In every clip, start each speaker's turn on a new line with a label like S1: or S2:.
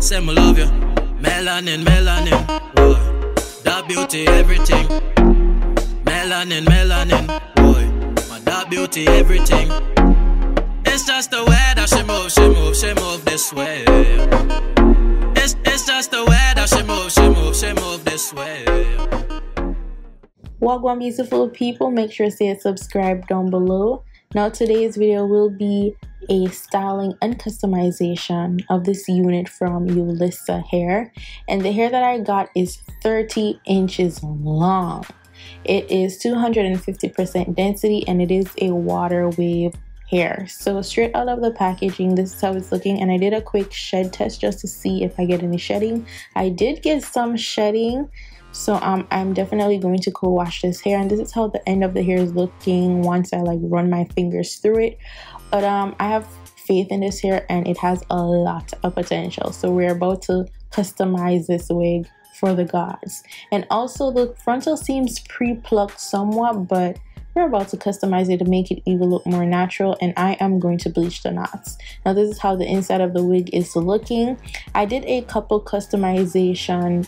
S1: say me love you. Melanin, melanin, boy. That beauty, everything. Melanin, melanin, boy. My that beauty, everything. It's just the way that she move, she move, she move this way. It's, it's just the way that she move, she move, she move this way.
S2: Welcome beautiful people, make sure to subscribe down below. Now today's video will be a styling and customization of this unit from Yolissa Hair and the hair that I got is 30 inches long. It is 250% density and it is a water wave hair. So straight out of the packaging, this is how it's looking. And I did a quick shed test just to see if I get any shedding. I did get some shedding. So um, I'm definitely going to co-wash this hair. And this is how the end of the hair is looking once I like run my fingers through it. But um, I have faith in this hair and it has a lot of potential. So we're about to customize this wig for the gods. And also the frontal seems pre-plucked somewhat, but we're about to customize it to make it even look more natural and I am going to bleach the knots. Now this is how the inside of the wig is looking. I did a couple customization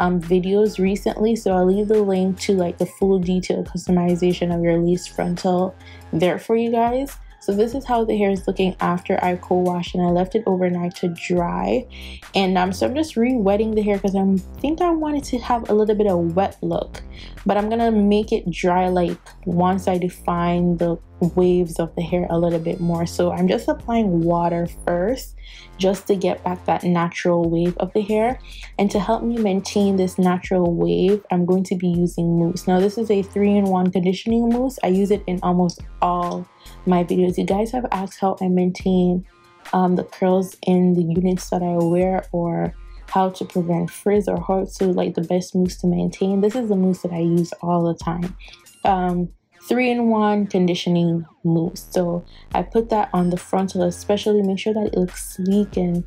S2: um, videos recently so I'll leave the link to like the full detailed customization of your lace frontal there for you guys. So this is how the hair is looking after I co-washed and I left it overnight to dry. And um, so I'm just re-wetting the hair because I think I wanted to have a little bit of wet look. But I'm going to make it dry like once I define the waves of the hair a little bit more. So I'm just applying water first just to get back that natural wave of the hair. And to help me maintain this natural wave, I'm going to be using mousse. Now this is a 3-in-1 conditioning mousse. I use it in almost all my videos. You guys have asked how I maintain um, the curls in the units that I wear or how to prevent frizz or how to like the best mousse to maintain. This is the mousse that I use all the time. Um, three in one conditioning mousse. So I put that on the frontal, especially make sure that it looks sleek and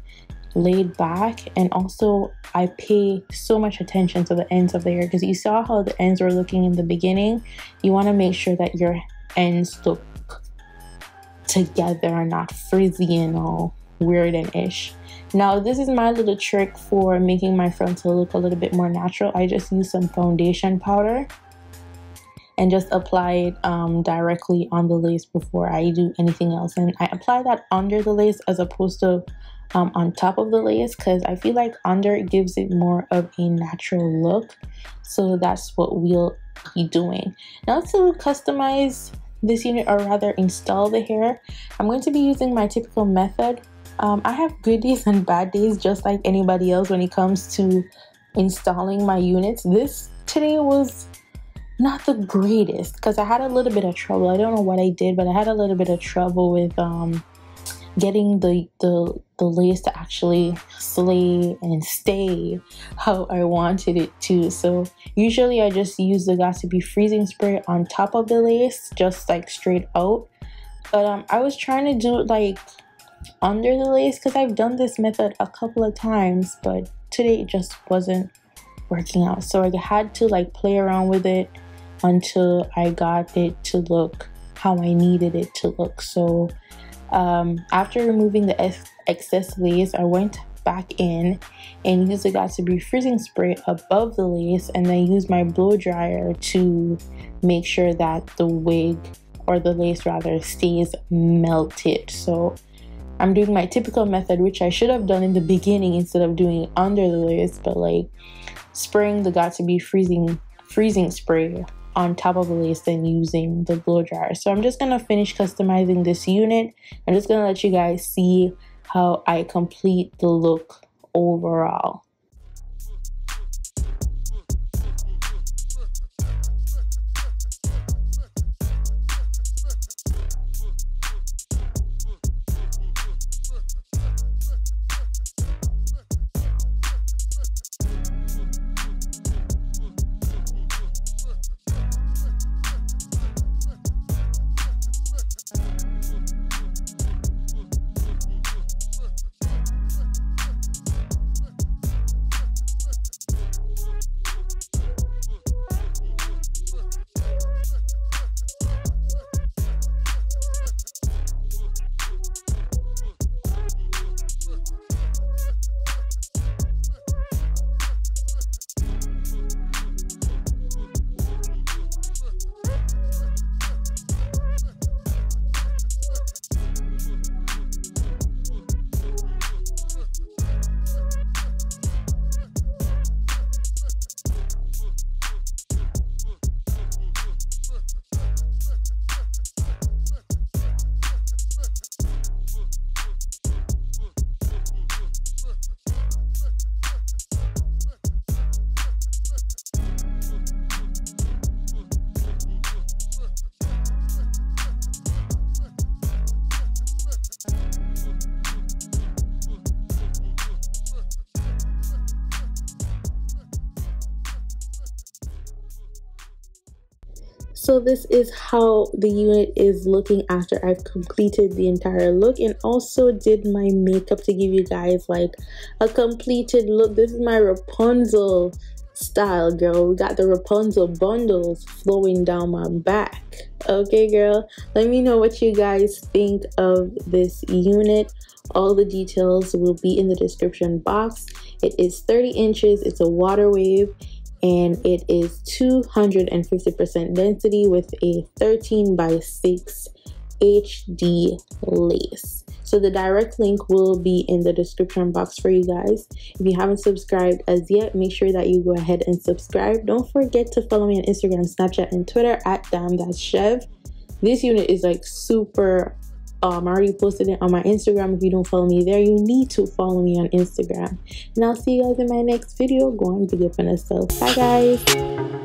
S2: laid back. And also I pay so much attention to the ends of the hair because you saw how the ends were looking in the beginning. You want to make sure that your ends look together and not frizzy and all weird and ish. Now this is my little trick for making my frontal look a little bit more natural. I just use some foundation powder and just apply it um, directly on the lace before I do anything else. And I apply that under the lace as opposed to um, on top of the lace because I feel like under it gives it more of a natural look. So that's what we'll be doing. Now to customize this unit or rather install the hair, I'm going to be using my typical method. Um, I have good days and bad days just like anybody else when it comes to installing my units. This today was not the greatest because I had a little bit of trouble. I don't know what I did, but I had a little bit of trouble with um, getting the, the the lace to actually slay and stay how I wanted it to. So usually I just use the Got2b freezing spray on top of the lace, just like straight out. But um, I was trying to do it like under the lace because I've done this method a couple of times, but today it just wasn't working out. So I had to like play around with it until I got it to look how I needed it to look. So um, after removing the excess lace, I went back in and used the Got2b freezing spray above the lace and then used my blow dryer to make sure that the wig or the lace rather stays melted. So I'm doing my typical method, which I should have done in the beginning instead of doing under the lace, but like spraying the Got2b freezing freezing spray on top of the lace than using the blow dryer. So I'm just to finish customizing this unit. I'm just to let you guys see how I complete the look overall. So this is how the unit is looking after I've completed the entire look and also did my makeup to give you guys like a completed look. This is my Rapunzel style, girl. We got the Rapunzel bundles flowing down my back. Okay, girl. Let me know what you guys think of this unit. All the details will be in the description box. It is 30 inches. It's a water wave and it is 250% density with a 13 by 6 HD lace. So the direct link will be in the description box for you guys. If you haven't subscribed as yet, make sure that you go ahead and subscribe. Don't forget to follow me on Instagram, Snapchat, and Twitter at Damn Chev. This unit is like super um, I already posted it on my Instagram. If you don't follow me there, you need to follow me on Instagram. And I'll see you guys in my next video. Go on, big up on yourself. Bye, guys.